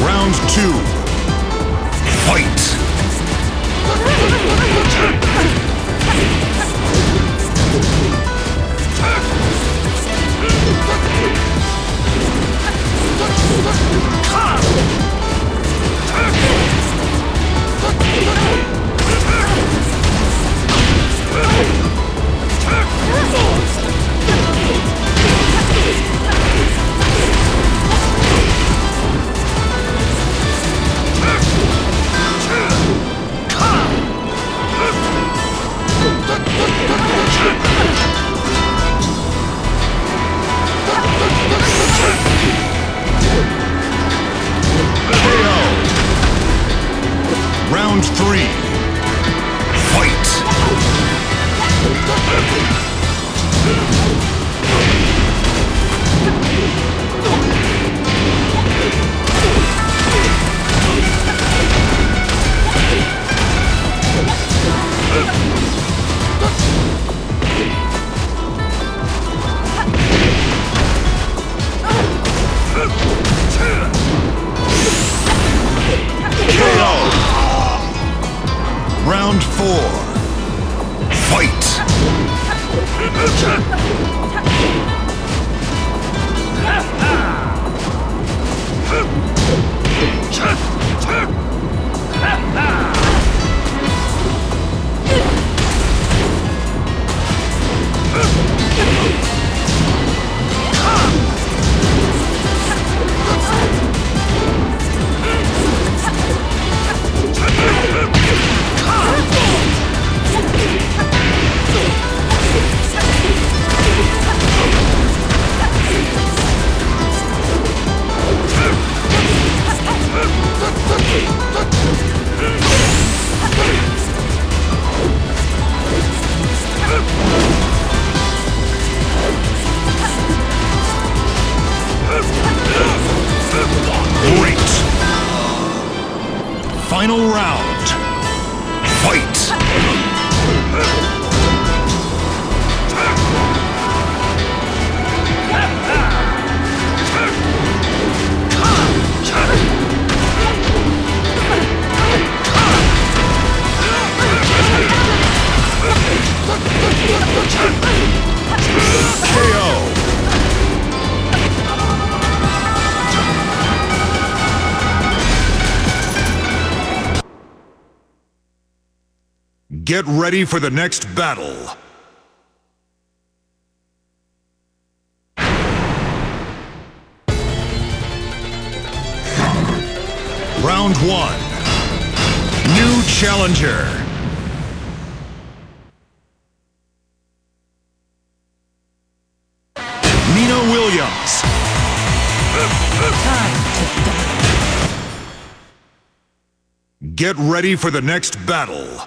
Round two. Three. 으 Final round. Fight! Get ready for the next battle. Round one. New challenger. Nina Williams. Get ready for the next battle.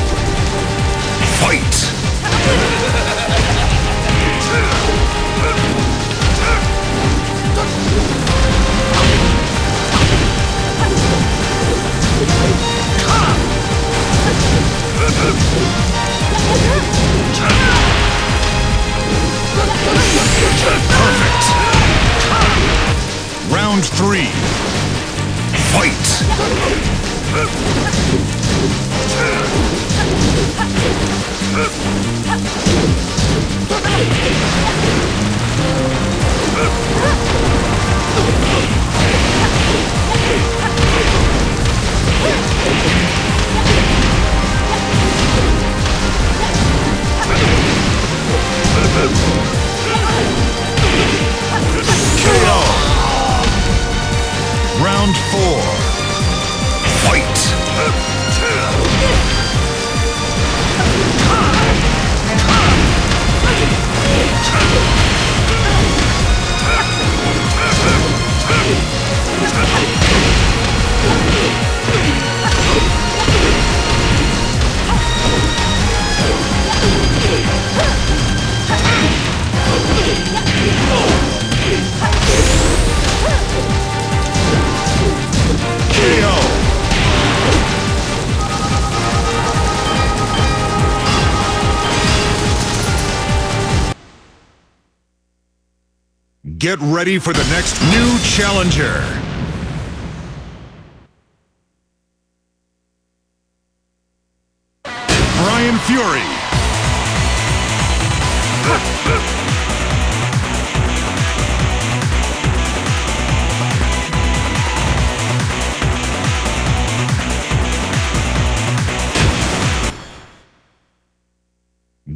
Ha ha ha! Get ready for the next new challenger. Brian Fury.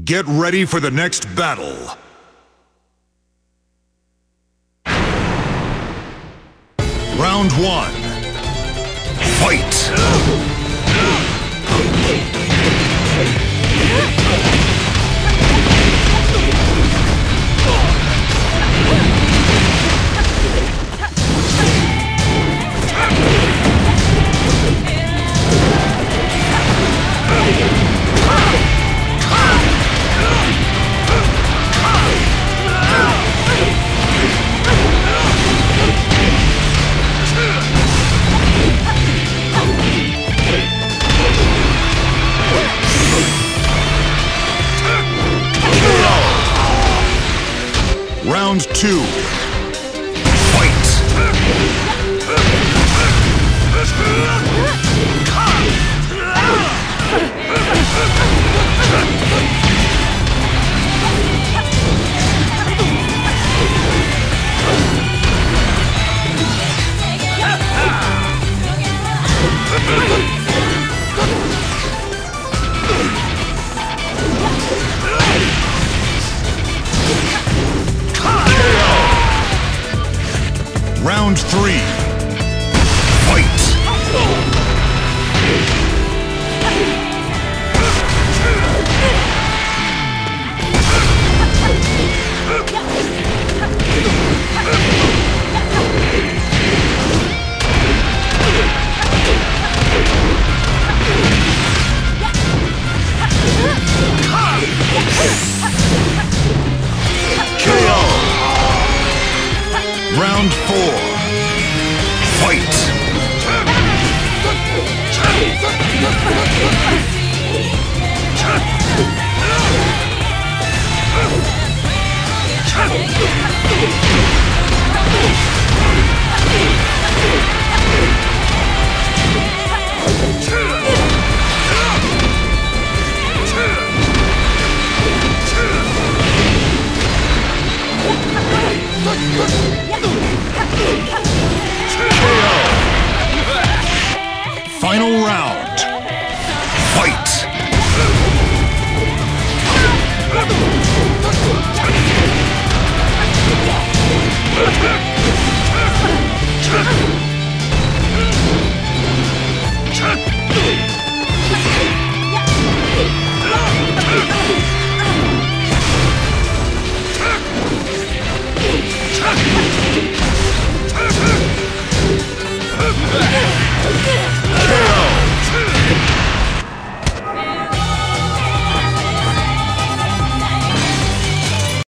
Get ready for the next battle. Round one. Fight! Round two. Round three.